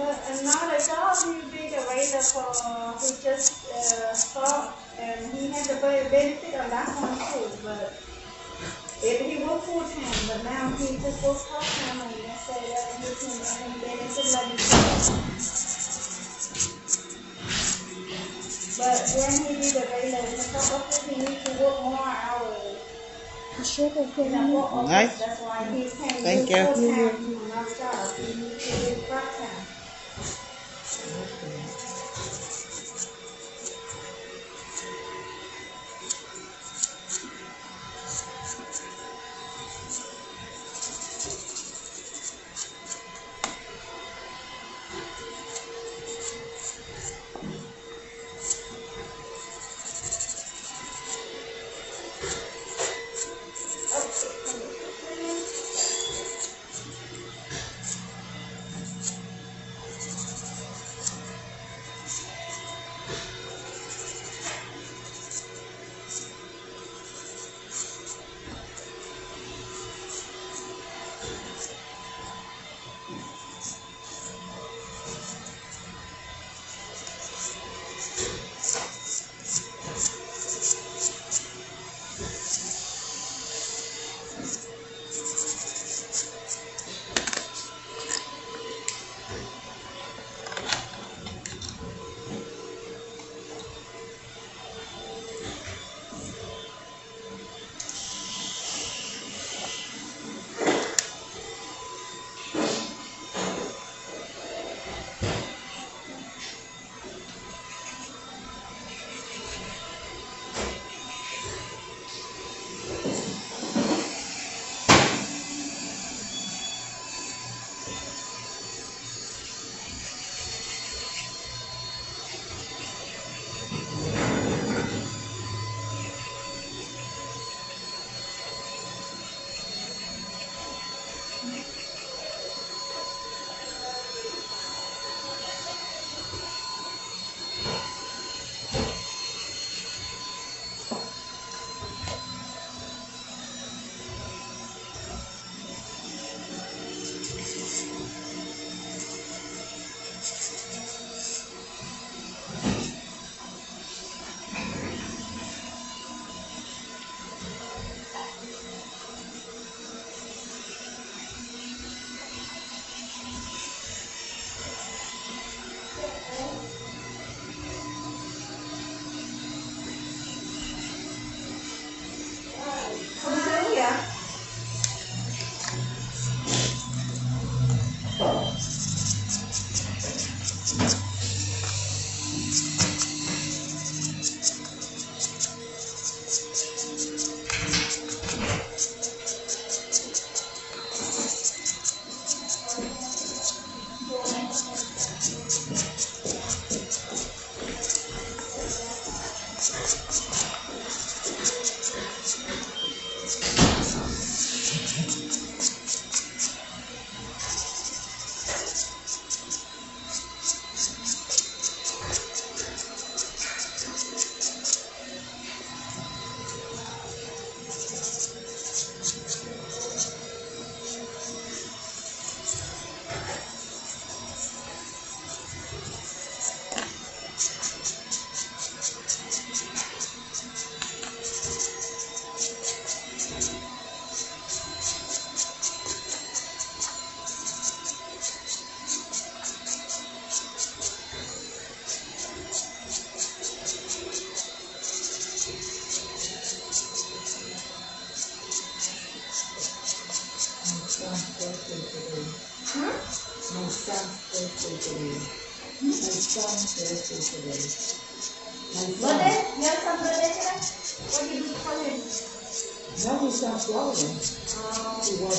and now like how do you be the for who uh, just uh, saw and he had the benefit of not on food, but if he worked full time, but now he just works part time and they say that he can earn benefit like himself. But when he did the waiter, he thought he needs to work more hours. Nice. Thank you. Thank you.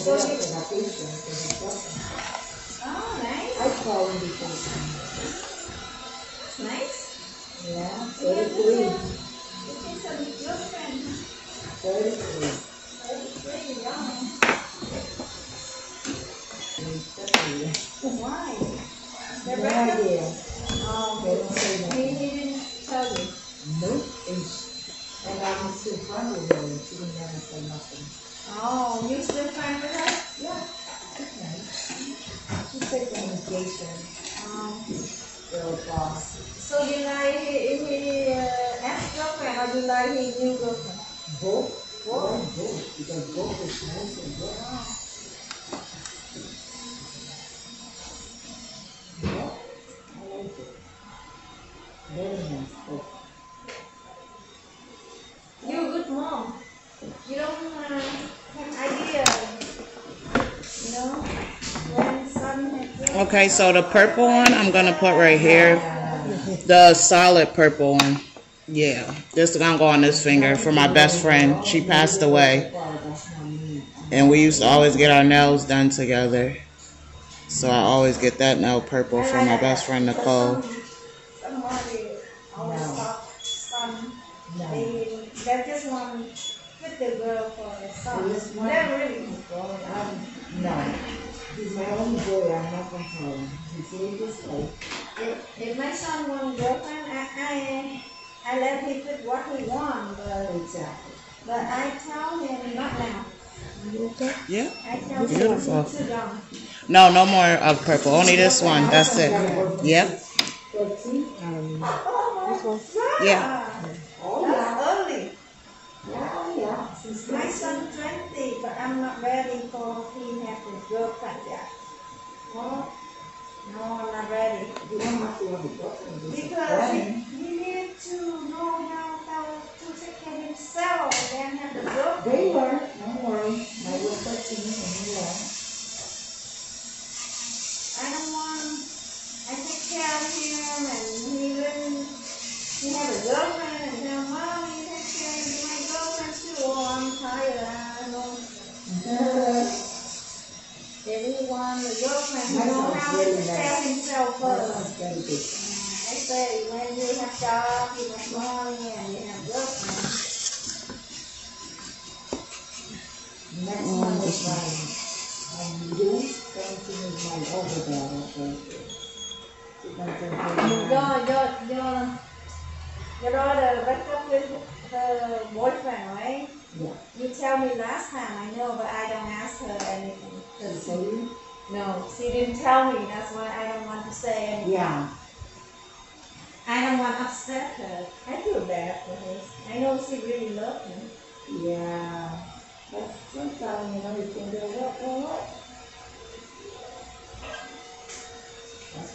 Birthday. oh, nice. I call him. Nice. Yeah, Yeah, thirty-three. This is a your friend. Thirty-three. Very young. He's thirty. Why? No They're better? idea. Oh, They don't say nothing. he didn't tell you. Nope. And I was still friends with her she didn't nothing. Oh, you still fine with her? Yeah. okay. nice. She's the medication. Um, oh. girl boss. So you like his, his uh, ex-girlfriend or you like his new girlfriend? Both. Both? Both. Because both is nice and good. Oh. Wow. Very nice. You're a good mom. You don't uh, Okay, so the purple one I'm gonna put right here. The solid purple one. Yeah, this is gonna go on this finger for my best friend. She passed away, and we used to always get our nails done together. So I always get that nail purple for my best friend Nicole. Somebody always No. Talk some, No. they, they just want with the girl for the son. This one- They're really, no. He's my only boy, I'm not gonna tell him. He's really this way. if, if my son want a girlfriend, I, I, I let him pick what he want, but, Exactly. but I tell him not now. Yeah. I tell him Beautiful. he's too young. No, no more of purple. Only this one. That's it. Yep. Thirteen? Oh, Yeah. Oh, yeah. That's early. Yeah, yeah. Since My then- son twenty, but I'm not ready for he his girlfriend yet. No, I'm not ready. you don't have to have a girlfriend. just Because he, he need to know how, to take care of himself and have the girlfriend. They learn,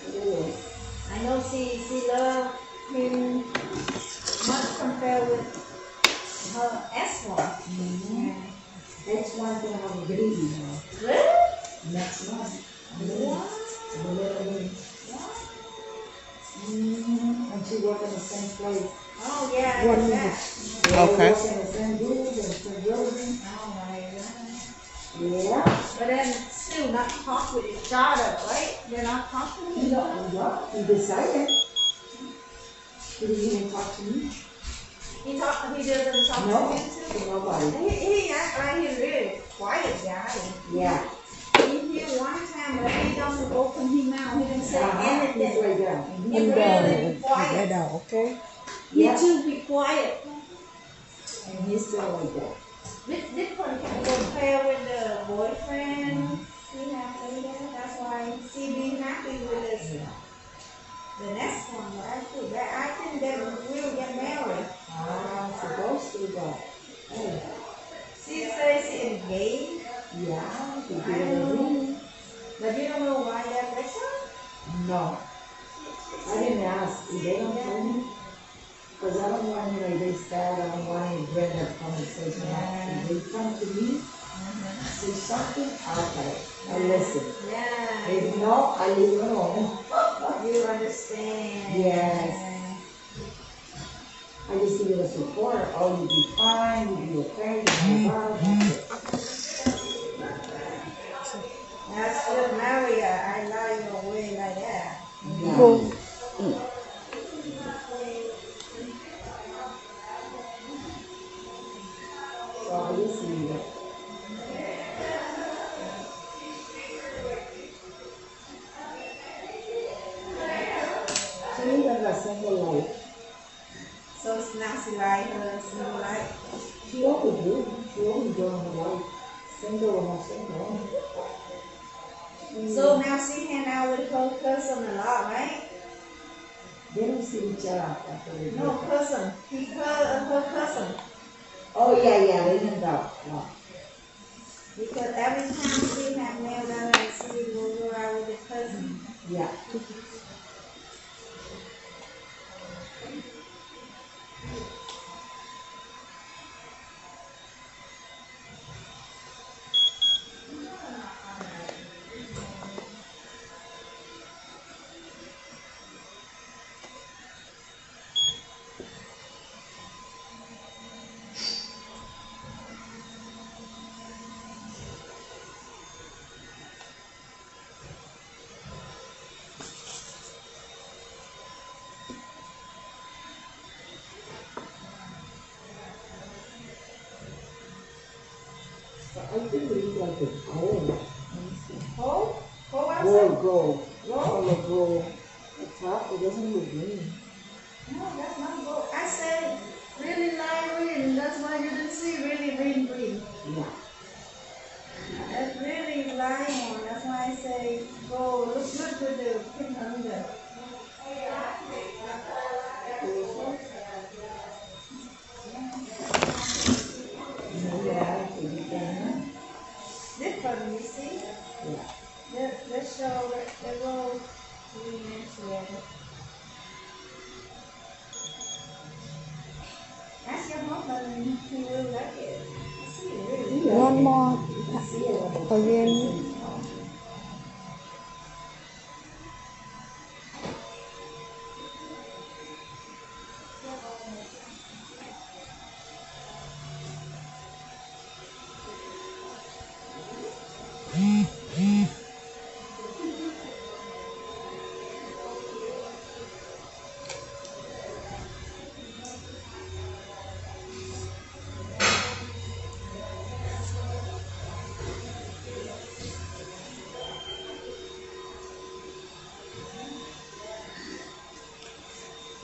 That's what it is. I know she she loves him much compared with her ex one. Mm-hmm. Next one's gonna have a baby now. Really? Next month. What? The little. Mm-hmm. And she work in the same place. Oh yeah, I know Okay. work in the same building, the same building. Oh my god. Yeah. But then still not talk with each other, right? They're not talking to each other. yeah, he decided. He didn't even talk to me. He talk. He doesn't talk No, to you to nobody. too. He he act like he's really quiet guy. Yeah. He here one time, but he don't open his mouth. He didn't say Uh-huh. He's anything. like that. He really quiet. okay? He Yeah. too be quiet. And he's still like that. This this one can compare with the boyfriend. He have later. That's why she be happy with this. The next one, I feel bad. I think they will get married. Ah, supposed to, but, hey, She says she engaged. yeah, he I did. But you don't know why they're breaking up? No, I didn't ask. They don't tell me. Because I don't want, you know, they start, I don't want to bring that conversation up. If they come to me, say something, out there I listen. Yeah. If no, I leave it alone. You understand. Yes. I just give it a support. Oh, you'll be fine, you'll be okay, you'll be fine. That's. Good, Maria. I like your way like that. Yeah. So she like single life. She always do. She always do her life. Single or not single. So now she hang out with her cousin a lot, right? They don't see each other after they No, cousin. He her, her cousin. Oh, yeah, yeah, they hang out. Yeah. Because every time she have nail down she will go out with her cousin. Yeah. pues,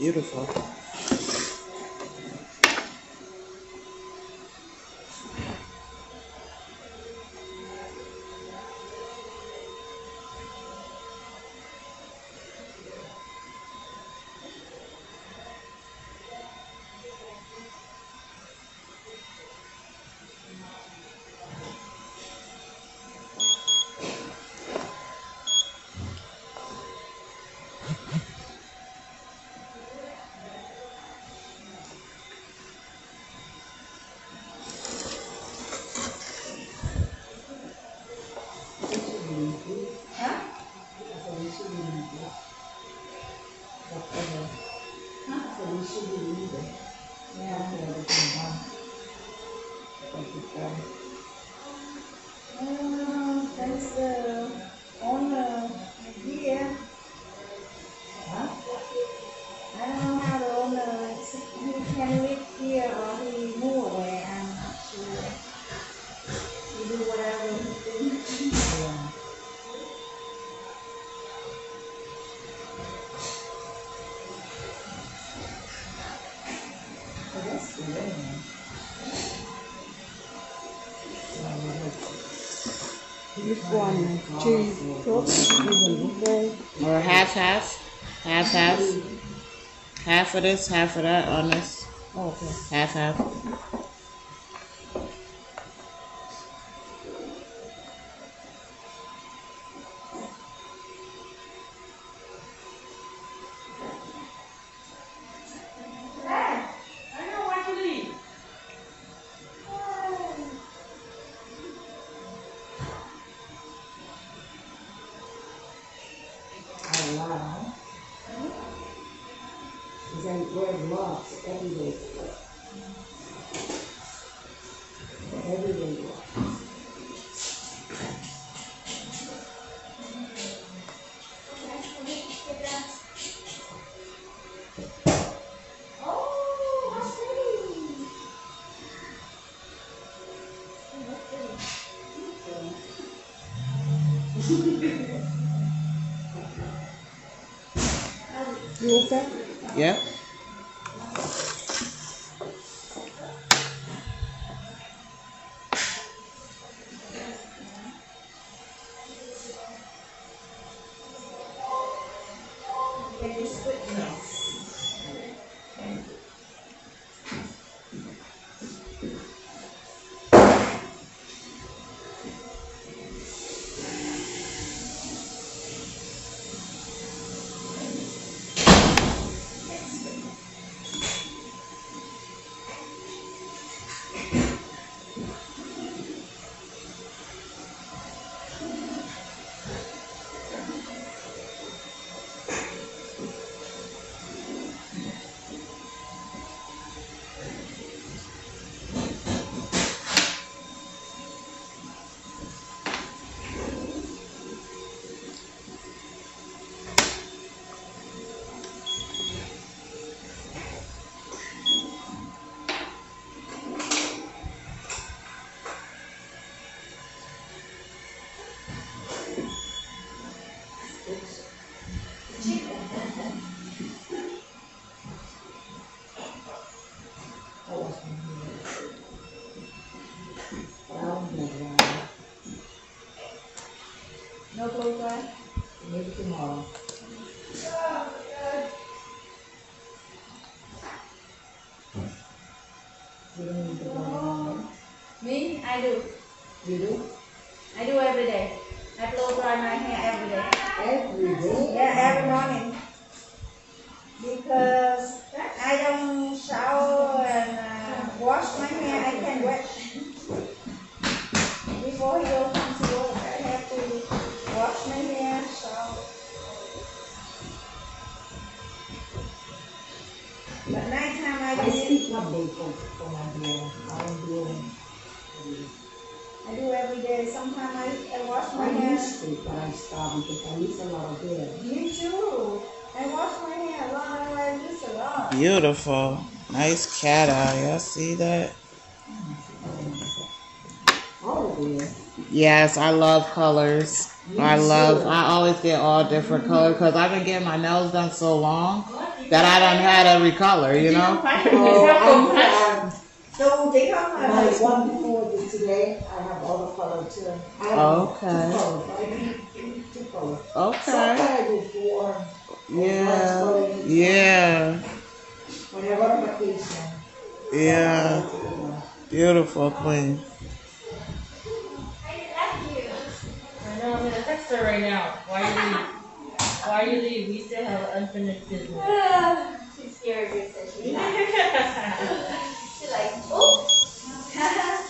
Beautiful. half. Half of this, half of that on this. Oh, okay. Half, half. Yeah? I do. You do? I do every day. I blow dry my hair every day. Every day? Yeah, every morning. Because I don't shower and uh, wash my hair, I can wet. Before he goes to work, I have to wash my hair, shower. But nighttime I I do, speak one day for, for my hair. I don't do it. I do every day. Sometimes I, I wash my I hair. used to, but I stopped because I use a lot of hair. Me too. I wash my hair a lot. I use a lot. Beautiful. Nice cat eye. Y'all see that? All of it. Yes, I love colors. I love, I always get all different mm-hmm. colors because I've been getting my nails done so long that I done had every color, you know? Oh, I have, So they come my one before the today, I have all the color too. I have Okay. Two colors. I do two colors. Okay. Sometimes I do four. Yeah. Yeah. When I go on vacation. Yeah. Beautiful queen. I know, I'm gonna text her right now. Why you leave? Why you leave? We still have unfinished business. She's scared of said she She's like, oh.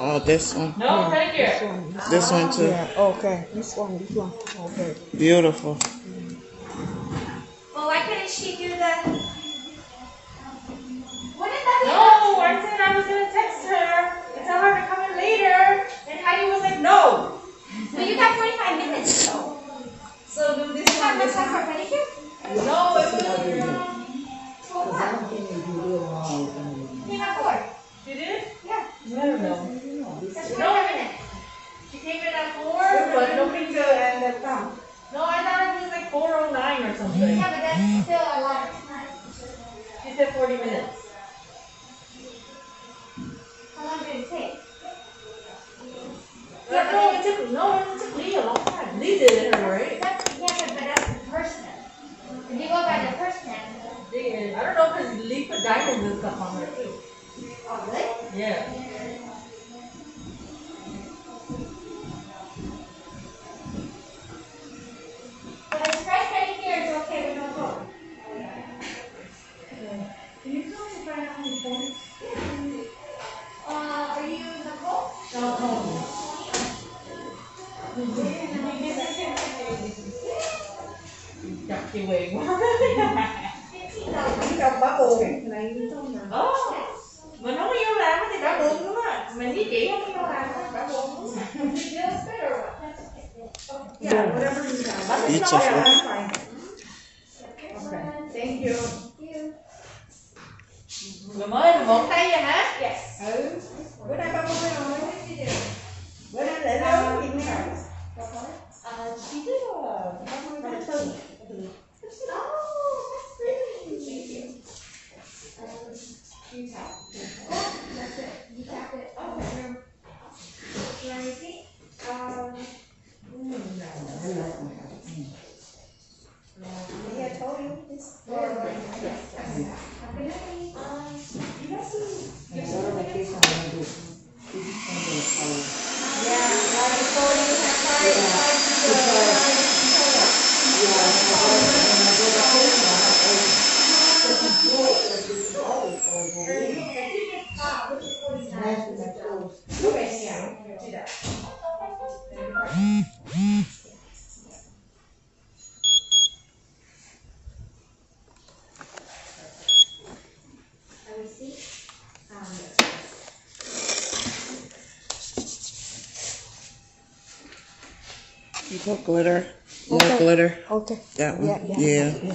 Oh, this one. No, thank you. This one. This This one too. Yeah, okay. This one, this one. Okay. Beautiful. Well, why couldn't she do the? What did that No, I said I was gonna text her and tell her to come in later. And Heidi was like, no. Well, you got 45 minutes though. So do this one. This one for pedicure? No, it was. Because I don't think they do real anyway. You have four. You did? Yeah. I don't know. That's No. 45 minutes. She came in at four, but no finger and the thumb. No, I thought it was like four oh nine or something. Yeah, but that's still a lot of time. She said forty minutes. How long did it take? Uh, no, it took no, it took Lee a long time. Lee did it, right? You tap. Oh, that's glitter. More Okay. glitter. Okay. That one. Yeah, yeah.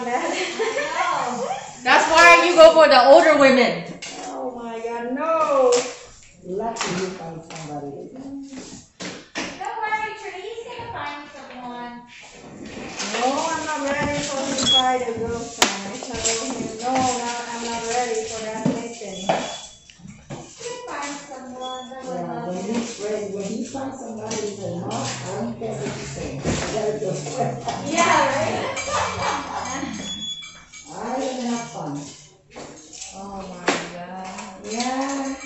No girl want that. That's why you go for the older women. oh my God, no. Lucky you find somebody. Don't worry, Trinity's gonna find someone. No, I'm not ready for him to find a girlfriend. I told him, no, no, I'm not ready for that mission. Yeah, when he ready, when he finds somebody, he say, no, I don't care what you say. I gotta go. I don't have fun. Oh my God. Yeah.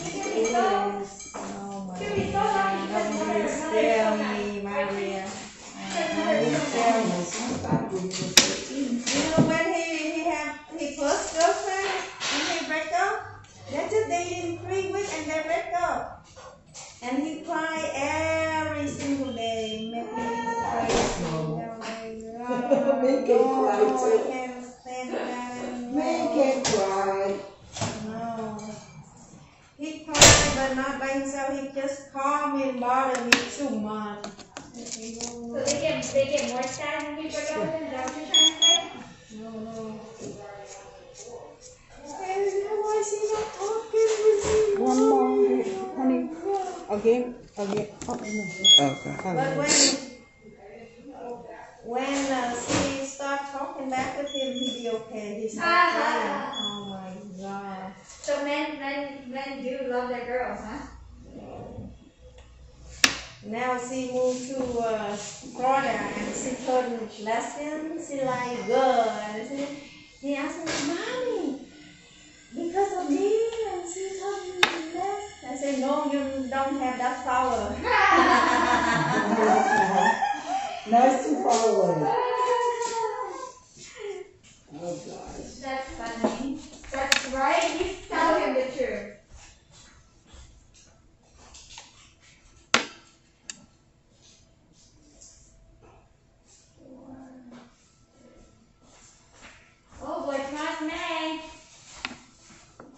Is. Oh my God. Nobody scare me, Maria. Scare me. When you know when he he had his first girlfriend and he break up? They just dated three weeks and they break up. And he cried every single day, God. it can No, cry too. I can't stand that anymore. cry. No. He cried, but not by himself. He just called me and bothered me too much. So they get they get more sad when we break up with them. Is that what you're trying to say? No, no. Hey, why is he not talking with me? One more, honey. Again, again. Oh, no. Okay. But when when uh, she start talking back with him, he be okay. He start crying. Oh my god. So men men men do love their girls, huh? Now she moved to uh, Florida and she turned lesbian. She like girl. And she, he asked me, mommy, because of me, and she told me less. I said, no, you don't have that power. No, it's too far away. Oh, gosh. That's funny. That's right. You tell him the truth. Oh boy, tomorrow's May.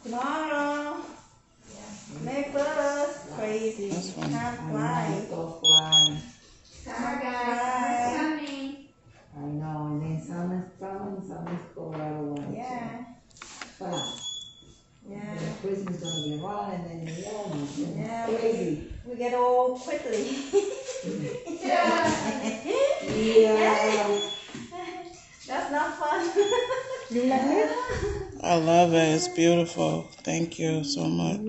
Tomorrow, May first, crazy. That's fun. Time I flies. know, go fly. Summer guys, summer's coming. I know, and then summer's coming, summer's go right away. Yeah, Fast. yeah. And Christmas gonna be around, and then the other one, Yeah. it's crazy. We get old quickly. Yeah. That's not fun. You like it? I love it. It's beautiful. Thank you so much.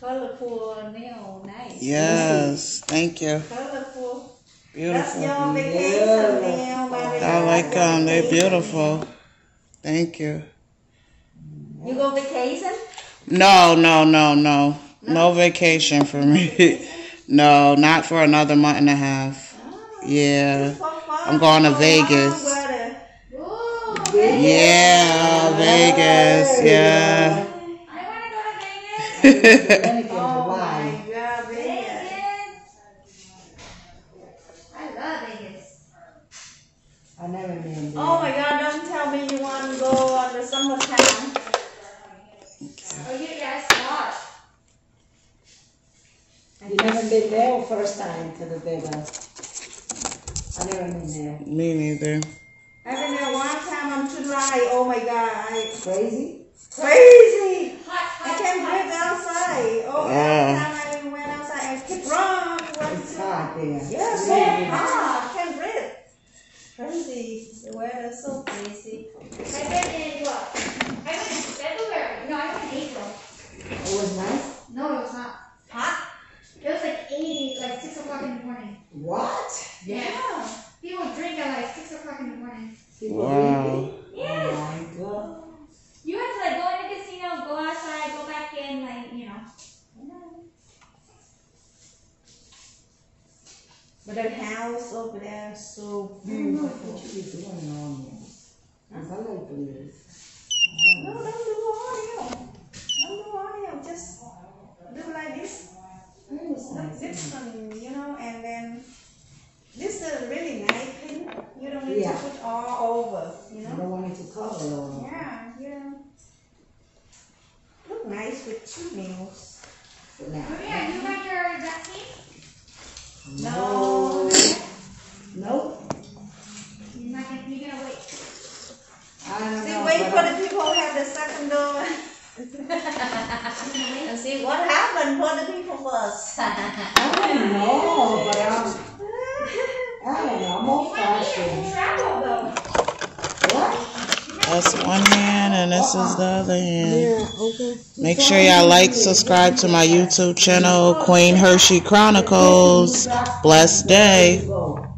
Colorful nail, nice. Yes. Thank you. Colorful. Beautiful. your vacation nail, Maria. I like them. They're beautiful. Thank you. You go vacation? No, no, no, no. No vacation for me. No, not for another month and a half. Oh, yeah. I'm going to Vegas. warm weather. Ooh, Yeah, Vegas. Yeah. I want to go to Vegas. Dominican, Oh Hawaii. my God, Vegas. Vegas. I love Vegas. I never been there. Oh my God, don't tell me you want to go on the summertime. Oh, you guys start. You never been there or first time to the Vegas? I never been there. Me neither. I've been there one time on July. Oh my God, I Crazy? crazy. Hot, I hot, can't hot. breathe outside. Oh, Yeah. every time I went outside, I keep run. It's hot there. Yeah, so Really? hot. I can't breathe. Crazy. The weather's so crazy. I've been in what? I went in February. No, I went in April. It was nice? No, it was not. Hot? It was like 80, like 6 o'clock in the morning. What? Yeah. People drink at like 6 o'clock in the morning. People Wow. drinking? Yes. Oh my God. You nails over there so I don't know beautiful. what you be doing on there. 'Cause I like this. No, don't do all nail. Don't do all nail. Just do like this. It Look, this one, you know, and then this is really nice thing. You don't need Yeah. to put all over, you I know. don't want it to cover all. Yeah, yeah. Look nice with two nails. for now. Maria, you like your vaccine? No. Nope. You're not gonna, you're gonna wait. I don't See, know. wait but for I- the people who have the second door. And see what happened for the people first. I don't know, but I'm, I don't know, I'm old fashioned. Travel though. What? That's one hand and this is the other hand. Yeah, okay. Make sure y'all like, subscribe to my YouTube channel, Queen Hershey Chronicles. Blessed day. Go.